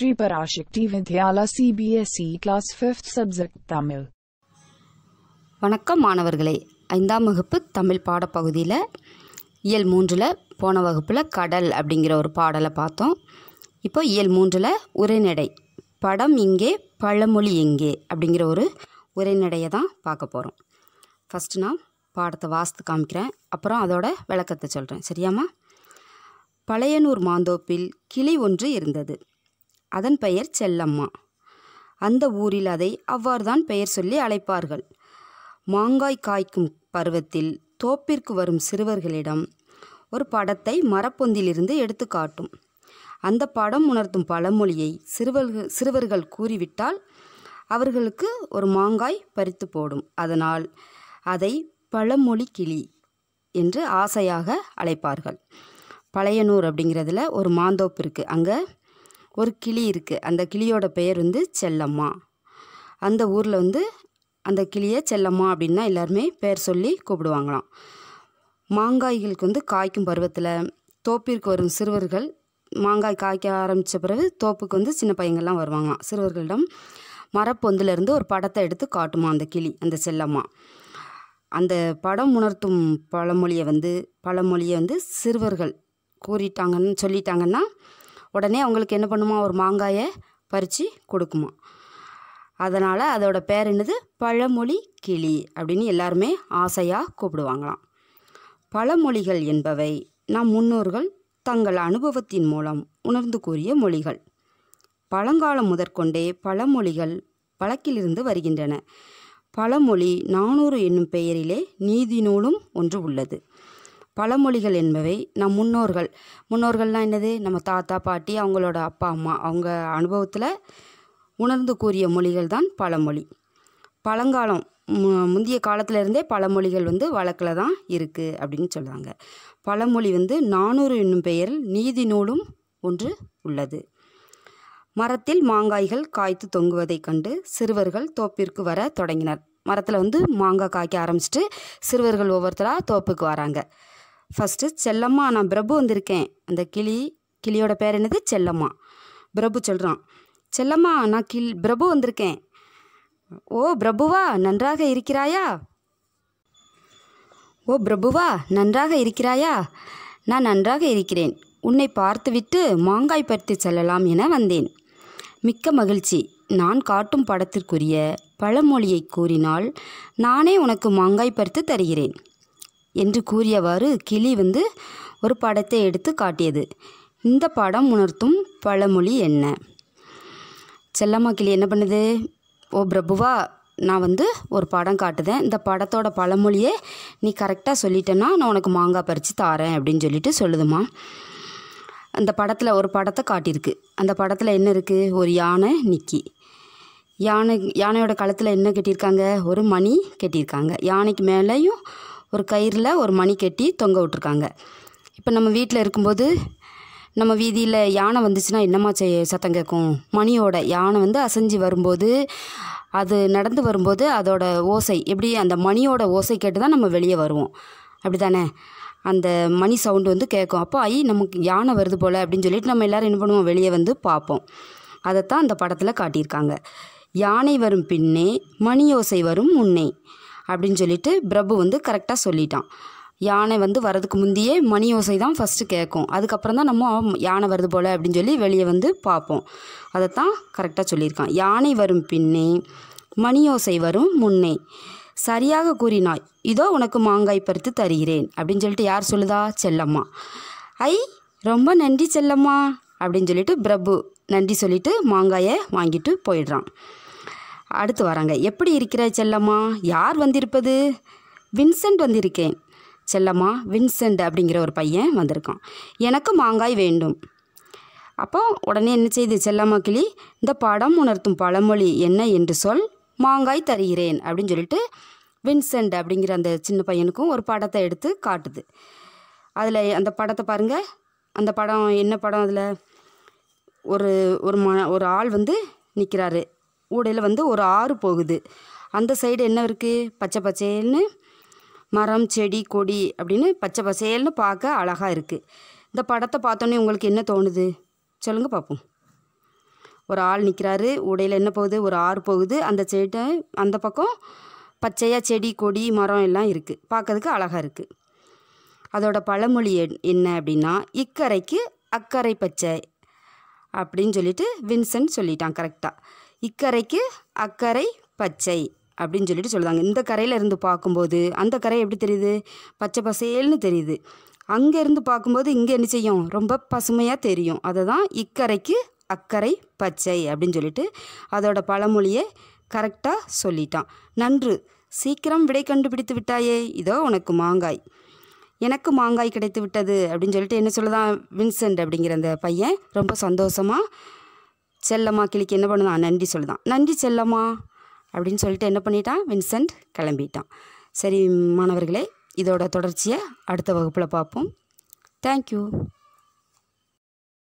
Shri Parashakti Vidyala CBSE Class 5th Subject Tamil. வணக்கம் மாணவர்களே. ஐந்தாம் வகுப்பு தமிழ் பாடப்பகுதியில் இயல் மூன்றில் போன வகுப்பில் கடல் அப்படிங்கிற ஒரு பாடலை பார்த்தோம். இப்போ இயல் மூன்றில் உரைநடை படம் இங்கே பழமொழி எங்கே அப்படிங்கிற ஒரு உரைநடையை தான் பார்க்க போகிறோம் ஃபஸ்ட்டு நான் பாடத்தை வாஸ்து காமிக்கிறேன். அப்புறம் அதோட விளக்கத்தை சொல்கிறேன் சரியாம்மா? பழையனூர் மாந்தோப்பில் கிளி ஒன்று இருந்தது. அதன் பெயர் செல்லம்மா. அந்த ஊரில் அதை அவ்வாறுதான் பெயர் சொல்லி அழைப்பார்கள். மாங்காய் காய்க்கும் பருவத்தில் தோப்பிற்கு வரும் சிறுவர்களிடம் ஒரு படத்தை மரப்பொந்திலிருந்து எடுத்து காட்டும். அந்த படம் உணர்த்தும் பழமொழியை சிறுவர்கள் சிறுவர்கள் கூறிவிட்டால் அவர்களுக்கு ஒரு மாங்காய் பறித்து போடும். அதனால் அதை பழமொழி கிளி என்று ஆசையாக அழைப்பார்கள். பழையனூர் அப்படிங்கிறதுல ஒரு மாந்தோப்பு இருக்குது அங்கே ஒரு கிளி இருக்குது அந்த கிளியோட பெயர் வந்து செல்லம்மா. அந்த ஊரில் வந்து அந்த கிளியை செல்லம்மா அப்படின்னா எல்லாருமே பெயர் சொல்லி கூப்பிடுவாங்களாம். மாங்காய்களுக்கு வந்து காய்க்கும் பருவத்தில் தோப்பிற்கு வரும் சிறுவர்கள் மாங்காய் காய்க்க ஆரம்பித்த பிறகு தோப்புக்கு வந்து சின்ன பையங்கள்லாம் வருவாங்களாம். சிறுவர்களிடம் மரப்பொந்திலிருந்து ஒரு படத்தை எடுத்து காட்டுமா அந்த கிளி அந்த செல்லம்மா. அந்த படம் உணர்த்தும் பழமொழியை வந்து பழமொழியை வந்து சிறுவர்கள் கூறிட்டாங்கன்னு சொல்லிட்டாங்கன்னா உடனே அவங்களுக்கு என்ன பண்ணுமா? ஒரு மாங்காயை பறித்து கொடுக்குமா. அதனால் அதோடய பேர் என்னது? பழமொழி கிளி அப்படின்னு எல்லாருமே ஆசையாக கூப்பிடுவாங்களாம். பழமொழிகள் என்பவை நம் முன்னோர்கள் தங்கள் அனுபவத்தின் மூலம் உணர்ந்து கூறிய மொழிகள். பழங்காலம் முதற்கொண்டே பழமொழிகள் வழக்கிலிருந்து வருகின்றன. பழமொழி நானூறு என்னும் பெயரிலே நீதி நூலும் ஒன்று உள்ளது. பழமொழிகள் என்பவை நம் முன்னோர்கள். முன்னோர்கள்னால் என்னது? நம்ம தாத்தா பாட்டி அவங்களோட அப்பா அம்மா. அவங்க அனுபவத்தில் உணர்ந்து கூறிய மொழிகள் தான் பழமொழி. பழங்காலம் முந்தைய காலத்திலருந்தே பழமொழிகள் வந்து வழக்கில் தான் இருக்குது அப்படின்னு சொல்கிறாங்க பழமொழி வந்து நானூறு என்னும் பெயரில் நீதி நூலும் ஒன்று உள்ளது. மரத்தில் மாங்காய்கள் காய்த்து தொங்குவதைக் கண்டு சிறுவர்கள் தோப்பிற்கு வர தொடங்கினர். மரத்தில் வந்து மாங்காய் காய்க்க ஆரம்பிச்சிட்டு சிறுவர்கள் ஒவ்வொருத்தராக தோப்புக்கு வராங்க. ஃபஸ்ட்டு செல்லம்மா நான் பிரபு வந்திருக்கேன். அந்த கிளி கிளியோட பேர் என்னது? செல்லம்மா. பிரபு சொல்கிறான் செல்லம்மா நான் கில் பிரபு வந்திருக்கேன். ஓ பிரபுவா நன்றாக இருக்கிறாயா? ஓ பிரபுவா நன்றாக இருக்கிறாயா? நான் நன்றாக இருக்கிறேன். உன்னை பார்த்துவிட்டு மாங்காய் பறித்து செல்லலாம் என வந்தேன். மிக்க மகிழ்ச்சி. நான் காட்டும் படத்திற்குரிய பழமொழியை கூறினால் நானே உனக்கு மாங்காய் பறித்து தருகிறேன். என்று கூறியவாறு கிளி வந்து ஒரு படத்தை எடுத்து காட்டியது. இந்த படம் உணர்த்தும் பழமொழி என்ன? செல்லம்மா கிளி என்ன பண்ணுது? ஓ பிரபுவா நான் வந்து ஒரு படம் காட்டுதேன். இந்த படத்தோட பழமொழியே நீ கரெக்டாக சொல்லிட்டேன்னா நான் உனக்கு மாங்காய் பறித்து தாரேன் அப்படின்னு சொல்லிட்டு சொல்லுதுமா அந்த படத்தில் ஒரு படத்தை காட்டியிருக்கு. அந்த படத்தில் என்ன இருக்குது ஒரு யானை நிக்கி. யானை யானையோட கழுத்தில் என்ன கட்டியிருக்காங்க? ஒரு மணி கட்டியிருக்காங்க. யானைக்கு மேலேயும் ஒரு கயிறில் ஒரு மணி கட்டி தொங்க விட்ருக்காங்க இப்போ நம்ம வீட்டில் இருக்கும்போது நம்ம வீதியில் யானை வந்துச்சுன்னா என்னம்மா செய்ய சத்தம் கேட்கும்? மணியோட யானை வந்து அசைஞ்சு வரும்போது அது நடந்து வரும்போது அதோட ஓசை எப்படி அந்த மணியோட ஓசை கேட்டு தான் நம்ம வெளியே வருவோம். அப்படி தானே அந்த மணி சவுண்டு வந்து கேட்கும். அப்போ ஐ நமக்கு யானை வருது போல் அப்படின்னு சொல்லிட்டு நம்ம எல்லோரும் என்ன பண்ணுவோம்? வெளியே வந்து பார்ப்போம். அதைத்தான் அந்த படத்தில் காட்டியிருக்காங்க. யானை வரும் பின்னே மணி ஓசை வரும் முன்னே. அப்படின்னு சொல்லிட்டு பிரபு வந்து கரெக்டாக சொல்லிட்டான். யானை வந்து வரதுக்கு முந்தையே மணி ஓசை தான் ஃபஸ்ட்டு கேட்கும் அதுக்கப்புறம் தான் நம்ம யானை வருது போல் அப்படின்னு சொல்லி வெளியே வந்து பார்ப்போம். அதைத்தான் கரெக்டாக சொல்லியிருக்கான். யானை வரும் பின்னே மணி ஓசை வரும் முன்னே. சரியாக கூறினாய். இதோ உனக்கு மாங்காய் பறித்து தருகிறேன் அப்படின்னு சொல்லிட்டு யார் சொல்லுதா? செல்லம்மா. ஐ ரொம்ப நன்றி செல்லம்மா அப்படின்னு சொல்லிட்டு பிரபு நன்றி சொல்லிட்டு மாங்காயை வாங்கிட்டு போயிடுறான். அடுத்து வராங்க. எப்படி இருக்கிற செல்லம்மா? யார் வந்திருப்பது? வின்சென்ட் வந்திருக்கேன். செல்லம்மா வின்சென்ட் அப்படிங்கிற ஒரு பையன் வந்திருக்கான். எனக்கு மாங்காய் வேண்டும். அப்போ உடனே என்ன செய்து செல்லம்மா கிளி இந்த படம் உணர்த்தும் பழமொழி என்ன என்று சொல். மாங்காய் தருகிறேன். அப்படின்னு சொல்லிட்டு வின்சென்ட் அப்படிங்கிற அந்த சின்ன பையனுக்கும் ஒரு படத்தை எடுத்து காட்டுது. அதில் அந்த படத்தை பாருங்கள் அந்த படம் என்ன படம் அதில்? ஒரு ஒரு ம ஒரு ஆள் வந்து நிற்கிறாரு ஊடையில் வந்து ஒரு ஆறு போகுது. அந்த சைடு என்ன இருக்குது பச்சை பச்சேல்னு மரம் செடி கொடி அப்படின்னு பச்சை பசேல்னு பார்க்க அழகாக இருக்குது இந்த படத்தை பார்த்தோன்னே உங்களுக்கு என்ன தோணுது? சொல்லுங்கள் பார்ப்போம். ஒரு ஆள் நிற்கிறாரு உடையில் என்ன போகுது? ஒரு ஆறு போகுது. அந்த செடி அந்த பக்கம் பச்சையாக செடி கொடி மரம் எல்லாம் இருக்குது பார்க்கறதுக்கு அழகாக இருக்குது அதோட பழமொழி என்ன அப்படின்னா இக்கரைக்கு அக்கறை பச்சை அப்படின்னு சொல்லிட்டு வின்சென்ட் சொல்லிட்டான் கரெக்டாக இக்கரைக்கு அக்கறை பச்சை அப்படின்னு சொல்லிட்டு சொல்லுவாங்க. இந்த கரையில் இருந்து பார்க்கும்போது அந்த கரை எப்படி தெரியுது? பச்சை பசேல்னு தெரியுது. அங்கே இருந்து பார்க்கும்போது இங்கே என்ன செய்யும்? ரொம்ப பசுமையாக தெரியும். அதை தான் இக்கரைக்கு அக்கறை பச்சை அப்படின்னு சொல்லிட்டு அதோட பழமொழியை கரெக்டாக சொல்லிட்டான். நன்று சீக்கிரம் விடை கண்டுபிடித்து விட்டாயே இதோ உனக்கு மாங்காய். எனக்கு மாங்காய் கிடைத்து விட்டது அப்படின்னு சொல்லிட்டு என்ன சொல்லுதான்? வின்சென்ட் அப்படிங்கிற அந்த பையன் ரொம்ப சந்தோஷமாக செல்லம்மா கிளிக்கு என்ன பண்ணுதான் நன்றி சொல்லுதான். நன்றி செல்லம்மா அப்படின்னு சொல்லிட்டு என்ன பண்ணிட்டான்? வின்சென்ட் கிளம்பிட்டான். சரி மாணவர்களே இதோட தொடர்ச்சியை அடுத்த வகுப்பில் பார்ப்போம். தேங்க்யூ